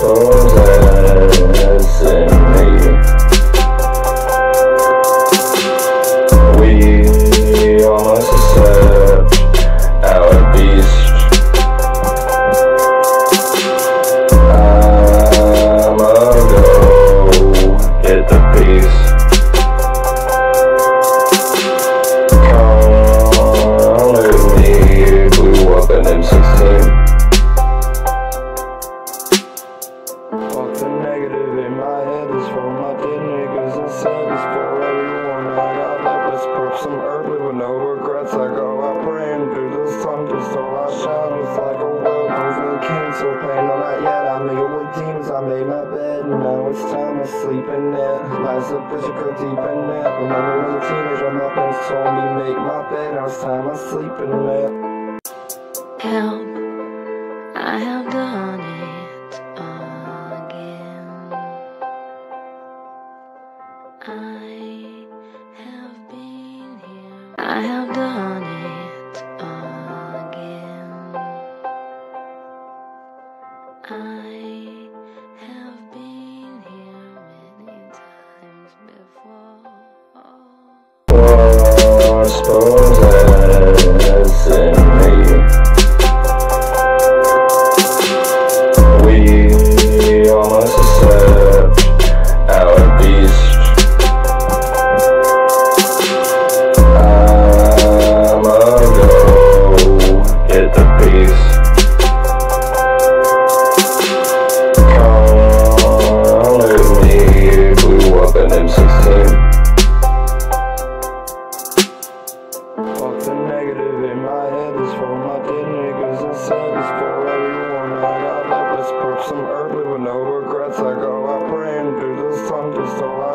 suppose that's in It's like a world moving king, pain on that yet. I made with demons, I made my bed, and now it's time to sleep in it. Lies up, but you deep in it. Remember a teenager, my parents told me make my bed, now it's time I sleep in it. Help, I have done it again. I have been here. I have done it Well,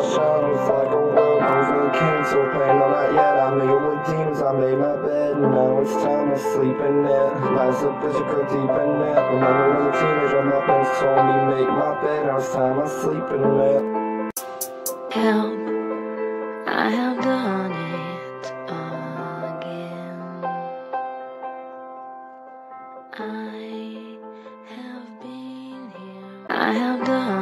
shine. Like a world pain on that yet. I made with demons, I made my bed, now it's time to sleep in it. Up, bitch, go deep in it. Remember a teenager, my told me make my bed, now it's time sleep in it. Help, I have done it again. I have been here. I have done